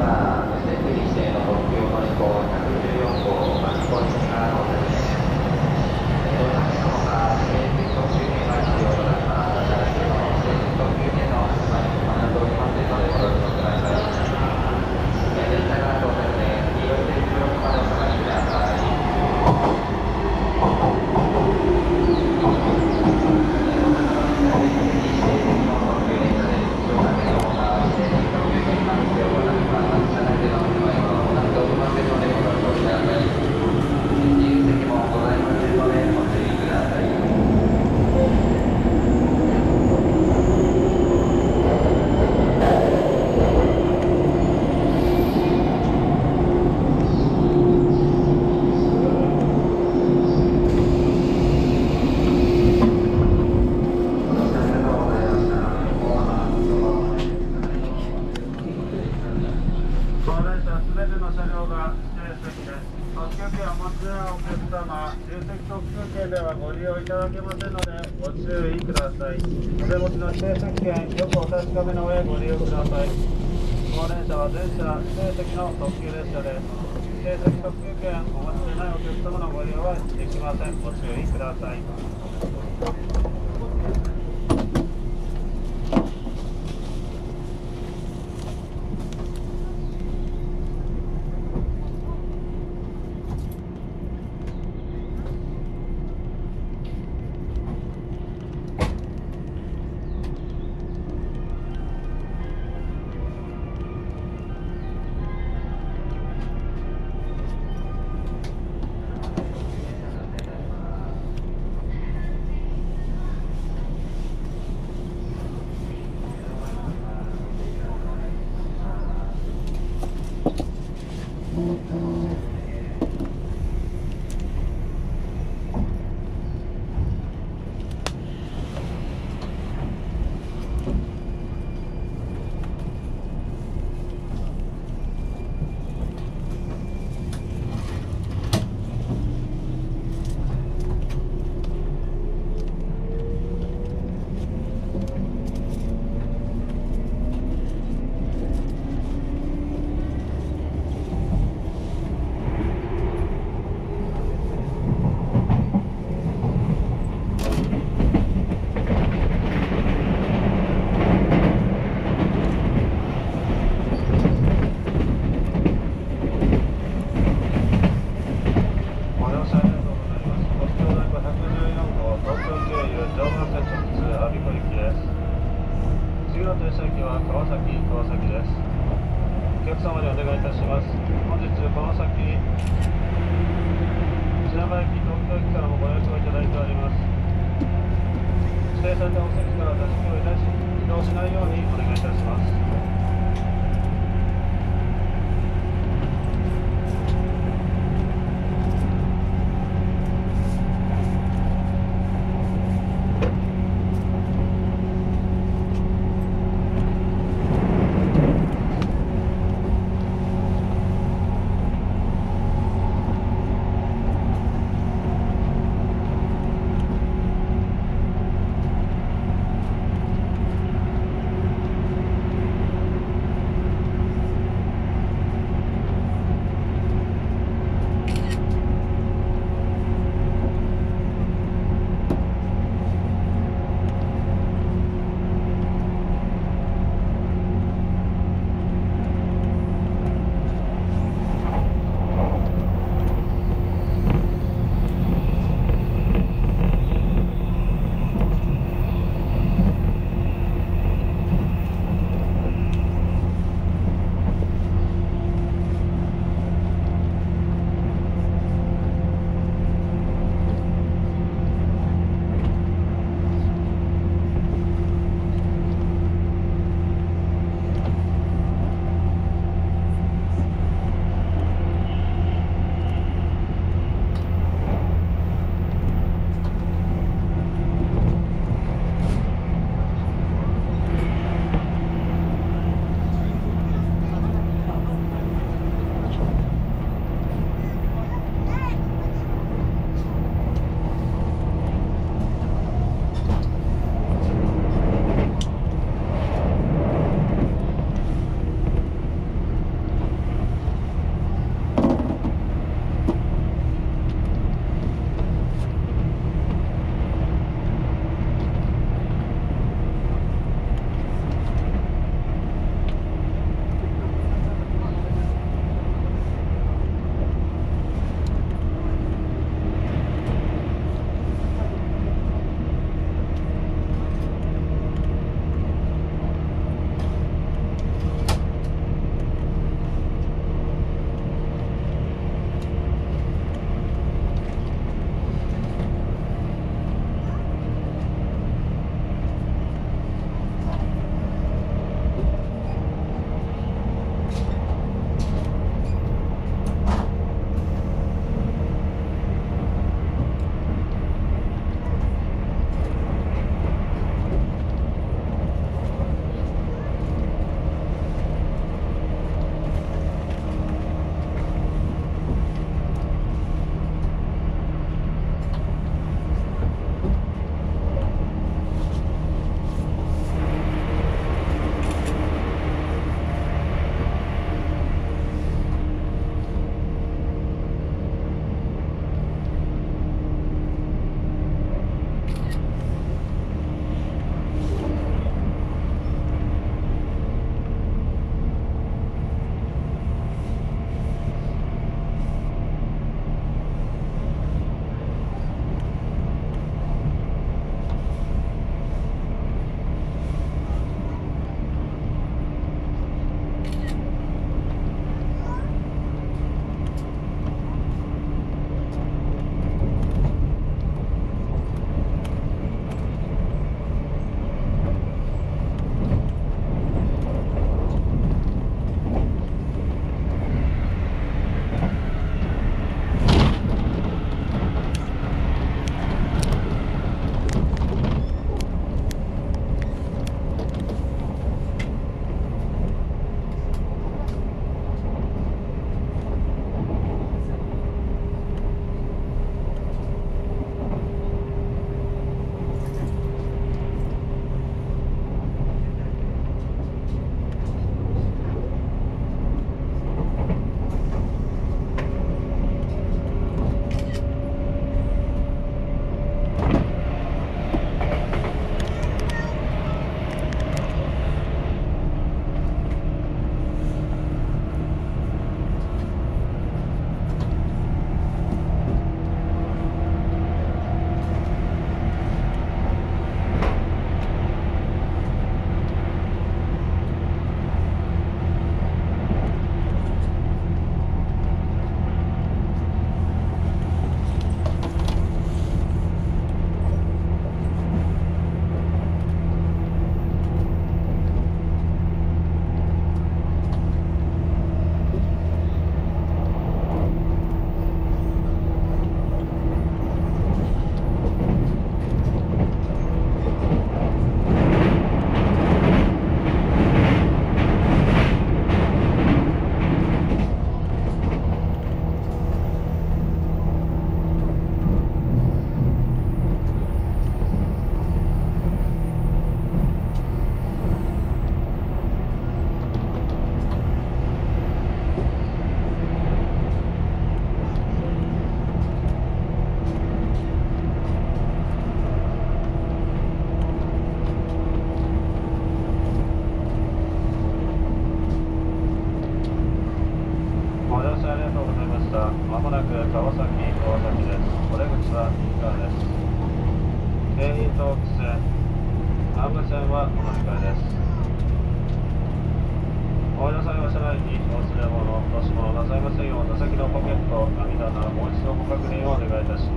uh, 特急券お持ちのお客様重積特急券ではご利用いただけませんのでご注意くださいお手持ちの指定席券よくお確かめの上ご利用ください高齢者は全車指定席の特急列車です。指定席特急券お持ちでないお客様のご利用はできませんご注意ください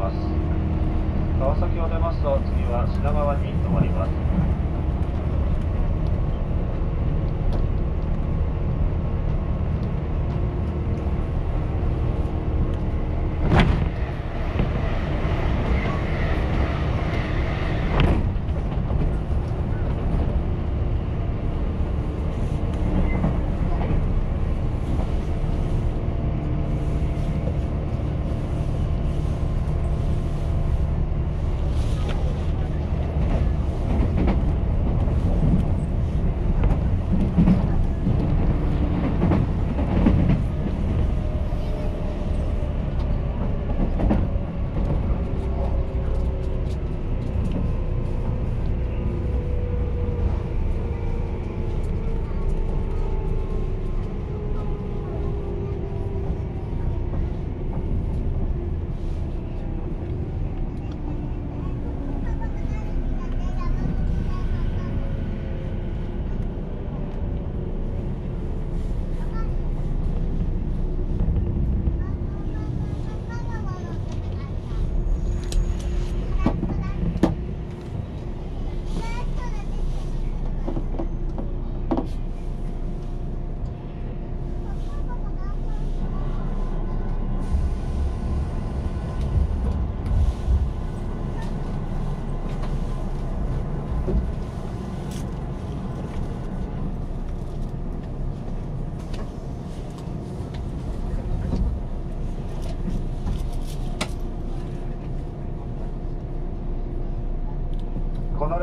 ます。川崎を出ますと次は品川に停まりますこの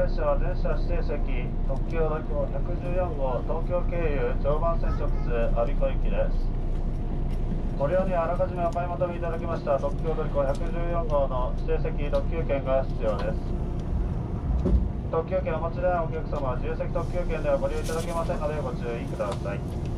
列車指定席特急ロコ114号東京経由常磐線直通我孫子行きです。ご利用にあらかじめお買い求めいただきました特急ロコ114号の指定席特急券が必要です。特急券お持ちでないお客様は自由席特急券ではご利用いただけませんのでご注意ください。